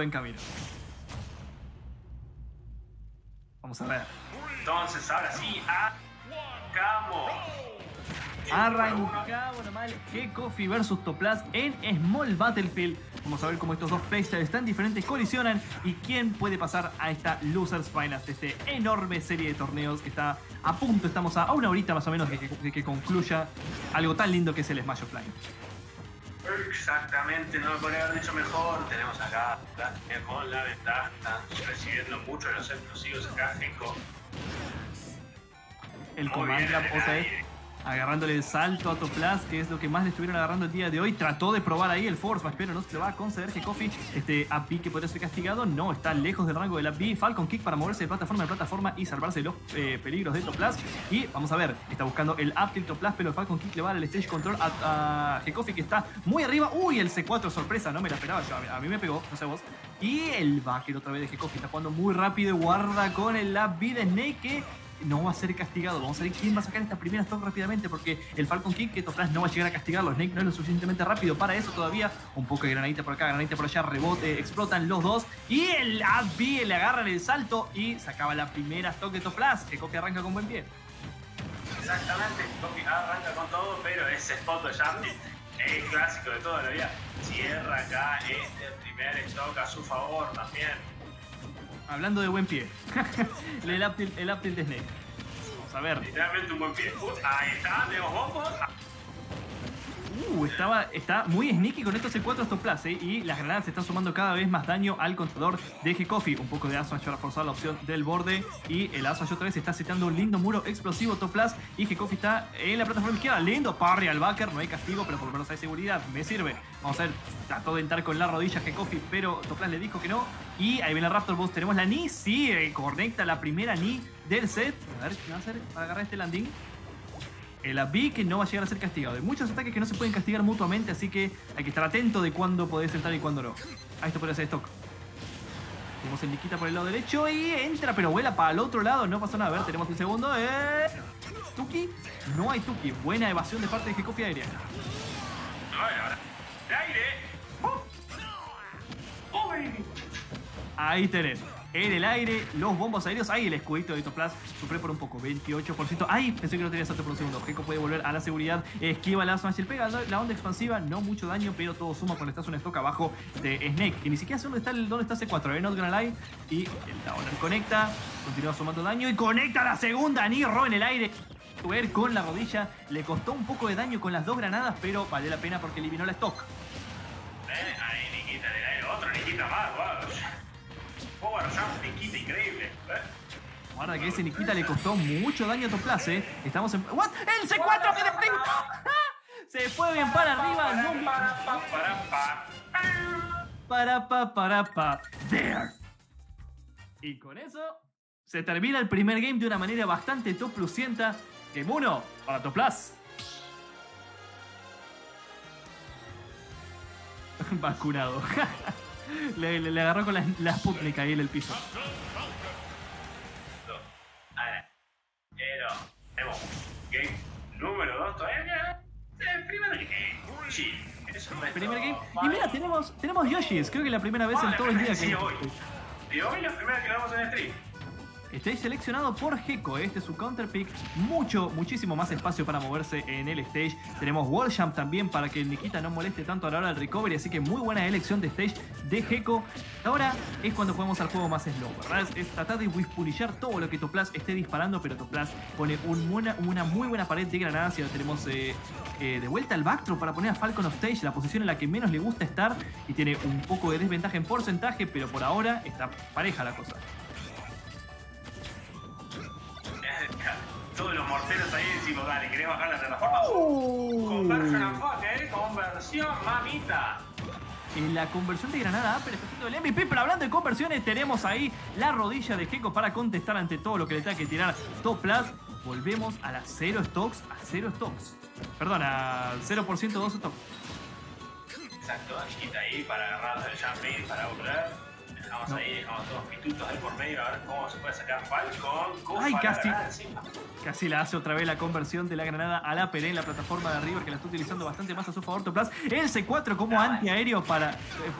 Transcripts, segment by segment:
buen camino. Vamos a ver. Entonces, ahora sí, arrancamos. Arrancamos el G-Coffee vs Toplas en Small Battlefield. Vamos a ver cómo estos dos playstyles tan diferentes colisionan y quién puede pasar a esta Losers Finals de este enorme serie de torneos que está a punto. Estamos a, una horita más o menos de que, que concluya algo tan lindo que es el Smash Offline. Exactamente, no me podría haber dicho mejor. Tenemos acá con la ventaja, están recibiendo mucho de los explosivos acá, Genko. El comando otra vez agarrándole el salto a Toplas, que es lo que más le estuvieron agarrando el día de hoy. Trató de probar ahí el Force pero no se lo va a conceder que Kofi, este up que podría ser castigado, no, está lejos del rango del up Falcon Kick para moverse de plataforma en plataforma y salvarse los eh, peligros de Toplas. Y vamos a ver, está buscando el up tilt Toplas, pero el Falcon Kick le va a dar el stage control a, a que está muy arriba. Uy, el C4 sorpresa, no me la esperaba yo, a mí, me pegó, no sé vos. Y el backer otra vez de Gekofi está jugando muy rápido guarda con el up de Snake no va a ser castigado. Vamos a ver quién va a sacar esta primera stock rápidamente porque el Falcon Kick que Toplas no va a llegar a castigarlo. Snake no es lo suficientemente rápido para eso todavía. Un poco de granadita por acá, granadita por allá, rebote, explotan los dos. Y el Abby le agarran el salto y sacaba la primera stock de Toplas. Que Kofi arranca con buen pie. Exactamente, Kofi arranca con todo, pero ese spot de jumping es clásico de toda la vida. Cierra acá este primer stock a su favor también. Hablando de buen pie. el up el de Snake. Vamos a ver. Literalmente un buen pie. Ahí está, tenemos bombos. Uh, estaba, está muy sneaky con estos C4 Stop Plus, ¿eh? y las granadas están sumando cada vez más daño al contador de G-Coffee. Un poco de Aswash para forzar la opción del borde y el otra vez está setando un lindo muro explosivo Top y G-Coffee está en la plataforma izquierda. Lindo parry al backer, no hay castigo, pero por lo menos hay seguridad, me sirve. Vamos a ver, trató de entrar con la rodilla G-Coffee, pero Top Plus le dijo que no. Y ahí viene la Raptor Boss, tenemos la Ni, sí, eh, conecta la primera Ni del set. A ver, ¿qué va a hacer para agarrar este landing? El AB que no va a llegar a ser castigado. Hay muchos ataques que no se pueden castigar mutuamente, así que hay que estar atento de cuándo podés entrar y cuándo no. Ah, esto puede ser stock. Tenemos el Nikita por el lado derecho y entra, pero vuela para el otro lado. No pasó nada. A ver, tenemos un segundo. Eh... Tuki. No hay Tuki. Buena evasión de parte de Gekofi aérea. Ahí tenés en el aire, los bombos aéreos. Ahí el escudito de Toplas sufre por un poco, 28%. Ay, pensé que no tenía salto por un segundo. Gecko puede volver a la seguridad, esquiva la smash, pega la onda expansiva, no mucho daño, pero todo suma cuando estás un stock abajo de Snake, que ni siquiera sé dónde está, el, dónde está C4, ¿eh? Not gonna lie. Y la onda conecta, continúa sumando daño y conecta la segunda, Niro en el aire. Con la rodilla, le costó un poco de daño con las dos granadas, pero vale la pena porque eliminó la stock. Guarda que ese Nikita le costó mucho daño a Toplas, ¿eh? Estamos en. ¿What? ¡El C4 que le Se fue bien para arriba. No para pa para pa. There. Y con eso se termina el primer game de una manera bastante top plusienta. Game 1 para Toplas. Vacunado. le, le, agarró con la, la Sputnik ahí en el piso. Ahora, pero tenemos game número 2 todavía. El primer game. Sí, primer game. Y mira, tenemos, tenemos Yoshis. Creo que la primera vez en todo el día que. Y hoy la primera que lo vamos en stream. Estáis seleccionado por Gecko, este es su counter pick, mucho, muchísimo más espacio para moverse en el stage. Tenemos wall jump también para que el Nikita no moleste tanto a la hora del recovery, así que muy buena elección de stage de Gecko. Ahora es cuando jugamos al juego más slow, ¿verdad? Es, tratar de whispulillar todo lo que Toplas esté disparando, pero Toplas pone una, muy buena pared de granadas y ahora tenemos eh, eh, de vuelta al backthrow para poner a Falcon of Stage, la posición en la que menos le gusta estar y tiene un poco de desventaja en porcentaje, pero por ahora está pareja la cosa. Todos los morteros ahí decimos, dale, ¿querés bajar la plataforma? Uh. Conversión ¿eh? Conversión, mamita. En la conversión de Granada Upper está haciendo el MVP, pero hablando de conversiones, tenemos ahí la rodilla de Gecko para contestar ante todo lo que le tenga que tirar Top Plus. Volvemos a las 0 stocks, a 0 stocks. Perdón, al 0% 2 stocks. Exacto, chiquita ahí para agarrar el champagne para volver. Vamos Dejamos ahí, dejamos todos pitutos ahí por medio, a ver cómo se puede sacar Falcon. Con Ay, casi. encima. Casi la hace otra vez la conversión de la granada a la pelea en la plataforma de River, que la está utilizando bastante más a su favor. Toplas, el C4 como antiaéreo para. eh,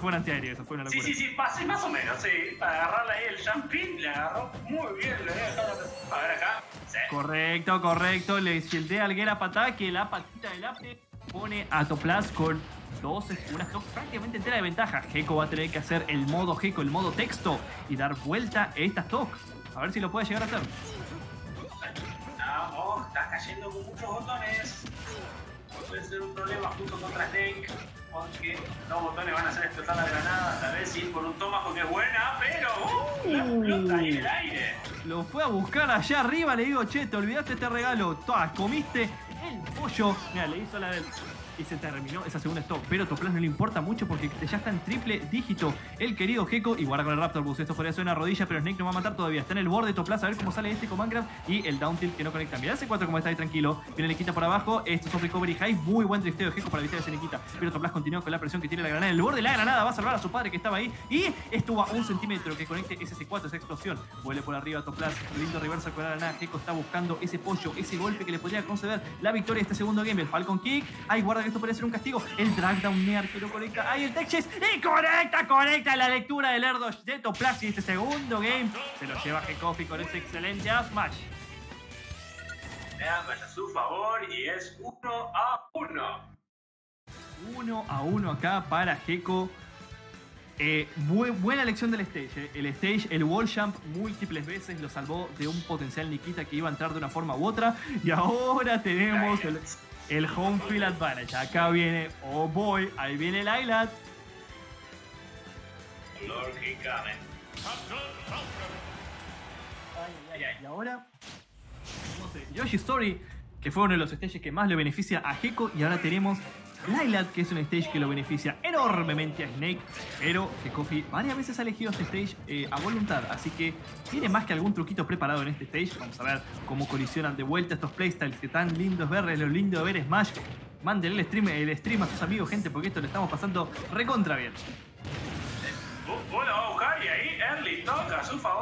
fue- un antiaéreo, eso fue una Sí, locura. sí, sí, más, más o menos, sí. Para agarrarle ahí el jumping, le agarró muy bien. Le a la- ver acá. Sí. Correcto, correcto. Le shieldea a Alguera patá que la patita del Apte pone a Toplas con dos, una stock prácticamente entera de ventaja. Gecko va a tener que hacer el modo Gecko, el modo texto y dar vuelta a esta stock. A ver si lo puede llegar a hacer. Vamos, estás cayendo con muchos botones. Puede ser un problema justo contra Snake. Porque los botones van a hacer explotar la granada. Tal vez ir por un tomajo que es buena, pero. ¡Uh! La explota ahí en el aire. Lo fue a buscar allá arriba, le digo, che, te olvidaste este regalo. Toa, comiste Mira, le hizo la del. Y se terminó esa segunda stop. Pero Toplas no le importa mucho porque ya está en triple dígito el querido Gecko. Y guarda con el Raptor Bus. Esto podría ser una rodilla, pero Snake no va a matar todavía. Está en el borde Toplas. A ver cómo sale este con Minecraft. Y el down tilt que no conecta. Mirá ese 4 como está ahí tranquilo. Viene Nikita por abajo. Esto es un recovery high. Muy buen drifteo de Gecko para evitar ese Nikita. Pero Toplas continúa con la presión que tiene la granada. En el borde la granada va a salvar a su padre que estaba ahí. Y estuvo a un centímetro que conecte ese C4, esa explosión. Vuelve por arriba Toplas. Lindo reversa con la granada. Gecko está buscando ese pollo, ese golpe que le podría conceder la victoria a este segundo game. El Falcon Kick. Ay, guarda esto podría ser un castigo. El drag down near que no conecta. Ay, el tech chase. Y conecta, conecta la lectura del Erdos de Toplas. Y este segundo game se lo lleva Gekofi con ese excelente smash. Vean, vaya a su favor y es 1 a 1. Uno a uno acá para Gecko. Eh, muy buena elección del stage. eh. El stage, el wall jump múltiples veces lo salvó de un potencial Nikita que iba a entrar de una forma u otra. Y ahora tenemos el, el home field advantage. Acá viene, oh boy, ahí viene el Island. Lógicamente. Y ahora tenemos el Yoshi Story, que fue uno de los stages que más le beneficia a Gecko. Y ahora tenemos Lilat, que es un stage que lo beneficia enormemente a Snake. Pero Gekofi varias veces ha elegido este stage eh, a voluntad. Así que tiene más que algún truquito preparado en este stage. Vamos a ver cómo colisionan de vuelta estos playstyles que tan lindos ver. Lo lindo de ver Smash. Mándenle el stream, el stream a sus amigos, gente, porque esto lo estamos pasando recontra bien. Bu- Vos la vas a buscar y ahí Early toca su favor.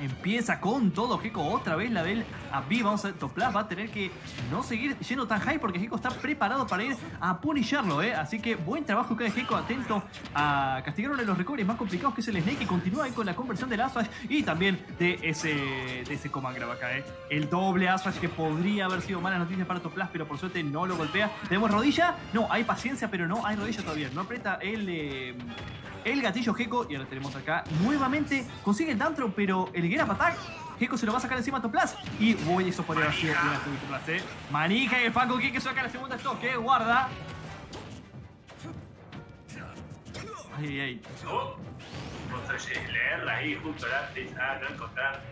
Empieza con todo Gecko, otra vez la del Abby. Vamos a ver, Toplas va a tener que no seguir yendo tan high porque Gecko está preparado para ir a punisherlo, ¿eh? Así que buen trabajo de Gecko, atento a castigar uno de los recoveries más complicados que es el Snake y continúa ahí con la conversión del Aswash y también de ese, de ese Command Grab acá, ¿eh? El doble Aswash que podría haber sido mala noticia para Toplas, pero por suerte no lo golpea. ¿Tenemos rodilla? No, hay paciencia, pero no hay rodilla todavía. No aprieta el. eh, el gatillo Gecko y ahora tenemos acá nuevamente consigue el Dantro pero el Up Attack Gecko se lo va a sacar encima a Toplas y uy eso podría haber sido una Toplas eh manija y el Falcon Kick que saca la segunda stock eh guarda ay ay Oh, leerla ahí junto al antes a no encontrar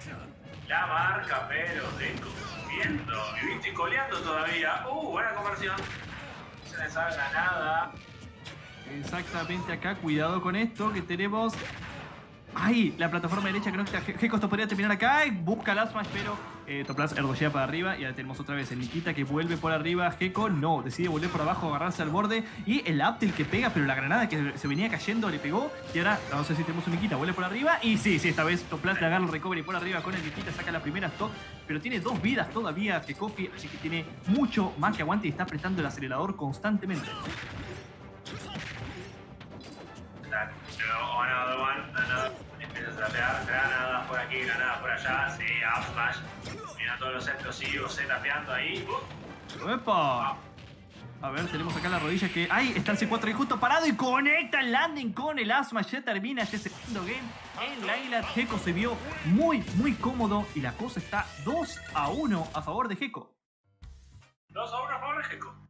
la marca, pero Gecko viendo y viste coleando todavía. Uh, buena conversión. Se le salga nada. Exactamente acá cuidado con esto que tenemos Ay, la plataforma derecha que está. Gecko esto podría terminar acá. busca la smash, pero eh, Toplas para arriba. Y ahora tenemos otra vez el Nikita que vuelve por arriba. Gecko no, decide volver por abajo, agarrarse al borde. Y el Aptil que pega, pero la granada que se venía cayendo le pegó. Y ahora, no sé si tenemos un Nikita, vuelve por arriba. Y sí, sí, esta vez Toplas le agarra el recovery por arriba con el Nikita, saca la primera stock. Pero tiene dos vidas todavía Gekofi, así que tiene mucho más que aguante y está apretando el acelerador constantemente. No, another one, another. Empiezas a pegar granadas por aquí, granadas por allá. Sí, up smash. Mira todos los explosivos, se tapeando ahí. Uh, ¡Epa! A ver, tenemos acá la rodilla que. ¡Ay! Está el C4 ahí justo parado y conecta el landing con el Asma. Ya termina este segundo game. En la isla Gecko se vio muy, muy cómodo y la cosa está 2 a 1 a favor de Gecko. Dos a uno a favor de Gecko.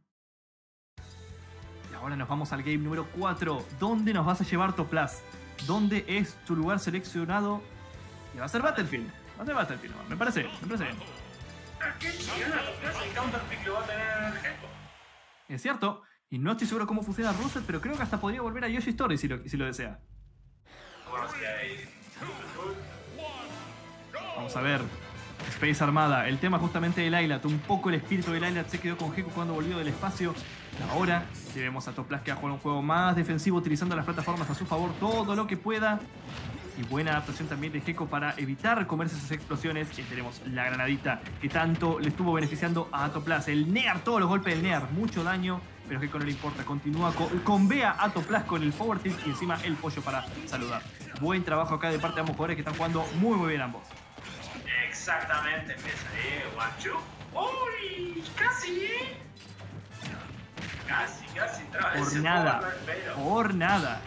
Ahora nos vamos al game número 4. ¿Dónde nos vas a llevar Toplas? ¿Dónde es tu lugar seleccionado? Y va a ser Battlefield. Va a ser Battlefield, me parece, me parece bien. Es cierto, y no estoy seguro cómo funciona Russell, pero creo que hasta podría volver a Yoshi Story si lo, desea. Vamos a ver. Space Armada, el tema justamente del Island, un poco el espíritu del Island se quedó con Gecko cuando volvió del espacio. Ahora tenemos a Toplas que ha jugado un juego más defensivo utilizando las plataformas a su favor todo lo que pueda. Y buena adaptación también de Gecko para evitar comerse esas explosiones. Y tenemos la granadita que tanto le estuvo beneficiando a Atoplas. El Near, todos los golpes del Near, mucho daño. Pero Gecko no le importa, continúa con, con Bea Atoplas con el forward tilt y encima el pollo para saludar. Buen trabajo acá de parte de ambos jugadores que están jugando muy muy bien ambos. Exactamente, empieza ahí, Guachu. ¡Uy! ¡Casi! Casi, casi entraba Por nada. Por nada.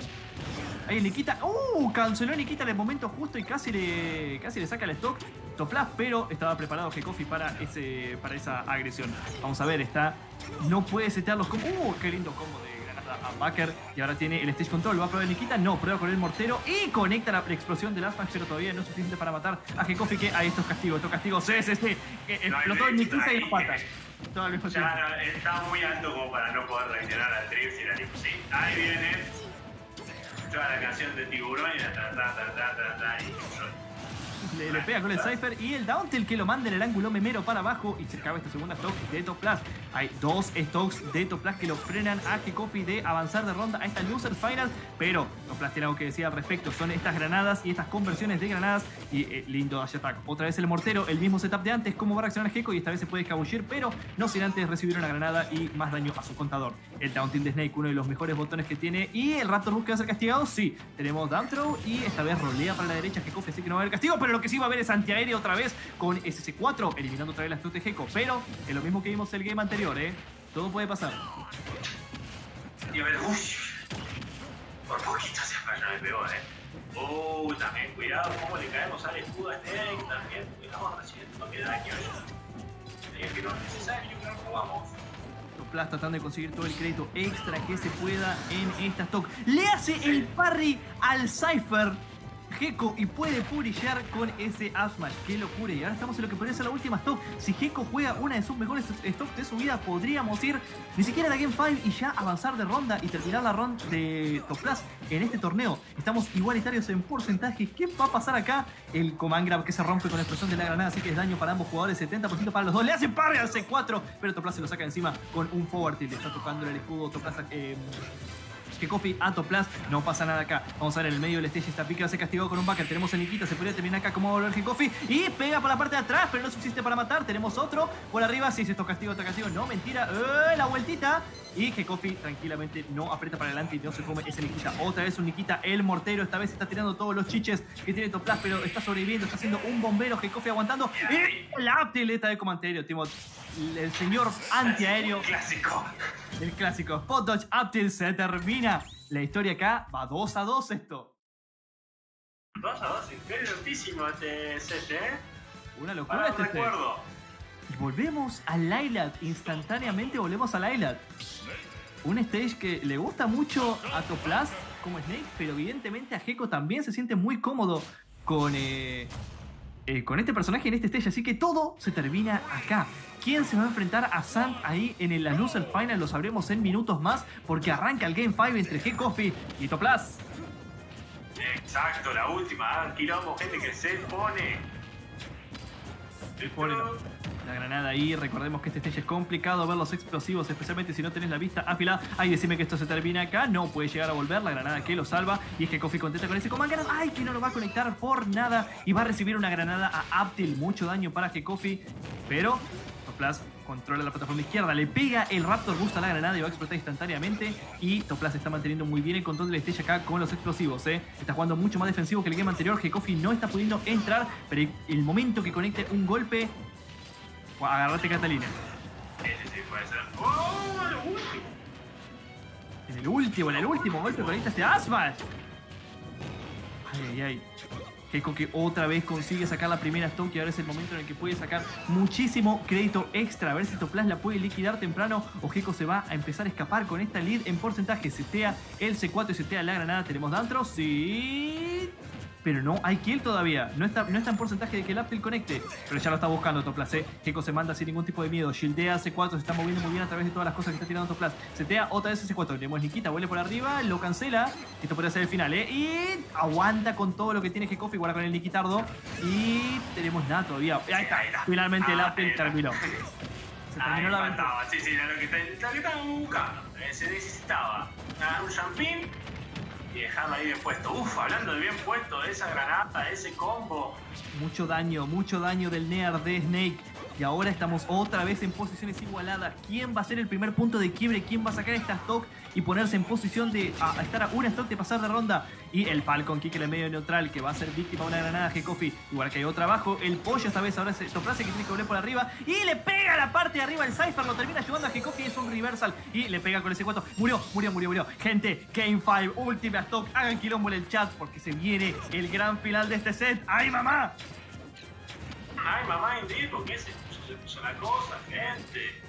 Ahí Nikita. ¡Uh! Canceló Nikita en el momento justo y casi le, casi le saca el stock. Toplas, pero estaba preparado Gekofi para, ese, para esa agresión. Vamos a ver, está. No puede setear los combos. ¡Uh! ¡Qué lindo combo de granada a Backer! Y ahora tiene el stage control. ¿Va a probar Nikita? No, prueba con el mortero y conecta la explosión del Asphalt, pero todavía no es suficiente para matar a Gekofi. Que ahí estos castigos, estos castigos. Sí. Que No hay explotó drift Nikita y los patas. Todo al mismo tiempo. Ya está muy alto como para no poder reaccionar al trip y la tipo, sí, ahí viene. Toda la canción de tiburón y la ta ta ta ta ta ta y Le, le pega con el Cypher y el down tilt que lo manda en el ángulo memero para abajo y se acaba esta segunda stock de Top Plus. Hay dos stocks de Top Plus que lo frenan a Kikofi de avanzar de ronda a esta Loser Final, pero Top Plus tiene algo que decir al respecto. Son estas granadas y estas conversiones de granadas y eh, lindo dash attack. Otra vez el mortero, el mismo setup de antes, cómo va a reaccionar Gecko y esta vez se puede escabullir, pero no sin antes recibir una granada y más daño a su contador. El down de Snake, uno de los mejores botones que tiene y el Raptor Bus que va a ser castigado, sí. Tenemos down y esta vez rolea para la derecha Gecko, así que no va a haber castigo, pero lo que sí va a haber es antiaéreo otra vez con SC4, eliminando otra vez la stock de Gecko, pero es lo mismo que vimos el game anterior, ¿eh? Todo puede pasar. Y a ver, uy. Por poquito se falló, me pegó, eh. Uh, también cuidado cómo le caemos al escudo a Snake, también estamos recibiendo que daño. Tenía que no es necesario, que no jugamos. Plus tratando de conseguir todo el crédito extra que se pueda en esta stock. Le hace el parry al Cypher. Gecko y puede purillar con ese Asmash. Qué locura. Y ahora estamos en lo que podría ser la última stock. Si Gecko juega una de sus mejores stocks de su vida, podríamos ir ni siquiera a la Game 5 y ya avanzar de ronda y terminar la ronda de Top en este torneo. Estamos igualitarios en porcentaje. ¿Qué va a pasar acá? El Command Grab que se rompe con la explosión de la granada, así que es daño para ambos jugadores. 70% para los dos. Le hace parry al C4, pero Top Plus se lo saca encima con un forward tilt. Le está tocando el escudo Top Plus. eh, que Kofi a Top Plus, no pasa nada acá. Vamos a ver el medio del stage esta pica ser castigado con un backer. Tenemos a Nikita, se podría terminar acá como va a volver Kofi y pega por la parte de atrás, pero no suficiente para matar. Tenemos otro por arriba, sí, esto es castigo, está castigo, no, mentira. ¡Eh! la vueltita y que Kofi tranquilamente no aprieta para adelante y no se come ese Nikita. Otra vez un Nikita, el mortero, esta vez está tirando todos los chiches que tiene Top Plus, pero está sobreviviendo, está haciendo un bombero que Kofi aguantando. Y la aptileta de comandario, Timo. El señor antiaéreo Clásico. el clásico Spot Dodge Up Till se termina. La historia acá va 2 a 2 esto. 2 a 2, increíbleísimo este set, eh. Una locura Para este set. recuerdo. Y volvemos al Lilat. Instantáneamente volvemos al Lilat. Un stage que le gusta mucho a Toplas como Snake, pero evidentemente a Gecko también se siente muy cómodo con, eh, eh, con este personaje en este stage. Así que todo se termina acá. ¿Quién se va a enfrentar a Sant ahí en el Loser Final? Lo sabremos en minutos más porque arranca el Game 5 entre G-Coffee y Toplas. Exacto, la última. Quilombo, gente que se pone. Se pone la granada ahí. Recordemos que este stage es complicado ver los explosivos, especialmente si no tenés la vista afilada. Ay, decime que esto se termina acá. No puede llegar a volver la granada que lo salva. Y es que Kofi contenta con ese command Grab. Ay, que no lo va a conectar por nada. Y va a recibir una granada a Aptil. Mucho daño para Kofi. Pero Toplas controla la plataforma izquierda, le pega el Raptor Boost a la granada y va a explotar instantáneamente. Y Toplas está manteniendo muy bien el control del stage acá con los explosivos. ¿eh? Está jugando mucho más defensivo que el game anterior. Que Kofi no está pudiendo entrar, pero el momento que conecte un golpe. Agarrate, Catalina. Sí, sí, sí, puede ser. ¡Oh! lo! En el último, en el último golpe conecta este Asphalt. Ay, ay, ay. Gecko que otra vez consigue sacar la primera stone y ahora es el momento en el que puede sacar muchísimo crédito extra. A ver si Toplas la puede liquidar temprano o Gecko se va a empezar a escapar con esta lead en porcentaje. Setea el C4 y setea la granada. Tenemos Dantros y... pero no hay kill todavía. No está, no está en porcentaje de que el Aptil conecte, pero ya lo está buscando Toplas, ¿eh? Keiko se manda sin ningún tipo de miedo. Shieldea C4, se está moviendo muy bien a través de todas las cosas que está tirando Toplas. Setea otra vez C4. Tenemos Nikita, vuelve por arriba, lo cancela. Esto podría ser el final, ¿eh? Y aguanta con todo lo que tiene G-Coffee, guarda con el Nikitardo. Y tenemos nada todavía. Ahí está, finalmente el Ah, Aptil era. terminó. Se terminó la faltaba, sí, sí, era lo que, está- lo que estaban buscando. Eh, Se necesitaba un champín y dejarlo ahí bien puesto. Uf, hablando de bien puesto, esa granada, ese combo. Mucho daño, mucho daño del Near de Snake. Y ahora estamos otra vez en posiciones igualadas. ¿Quién va a ser el primer punto de quiebre? ¿Quién va a sacar esta stock y ponerse en posición de estar a una stock de pasar de ronda? Y el Falcon Kick en el medio neutral que va a ser víctima de una granada Coffee. Igual que hay otra abajo. El pollo esta vez ahora es Toplace que tiene que volver por arriba. Y le pega la parte de arriba el Cypher. Lo termina ayudando a Coffee. Es un reversal. Y le pega con ese 4. Murió, murió, murió, murió. Gente, Game 5, última stock. Hagan quilombo en el chat porque se viene el gran final de este set. ¡Ay, mamá! Ay, mamá, Indy, ¿por qué se puso, se puso la cosa, gente?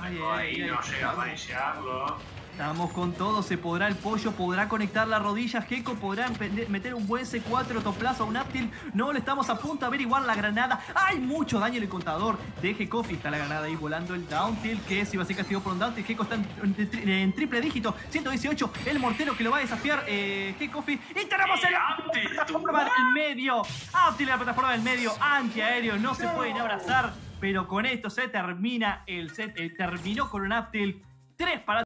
Ay, ay, no llega a ay. manejarlo. Estamos con todo, se podrá el pollo, podrá conectar las rodillas, Gecko podrá meter un buen C4, toplazo a un Aptil. No, le estamos a punto de averiguar la granada. Hay mucho daño en el contador de G-Coffee. Está la granada ahí volando el down tilt, que si va a ser castigo por un down tilt. Gecko está en, en tri- en triple dígito, 118. El mortero que lo va a desafiar eh, G-Coffee. Y tenemos el Y Aptil, plataforma del medio. Aptil en la plataforma del medio, antiaéreo, no se pueden abrazar. Pero con esto se termina el set, eh, terminó con un Aptil. Tres para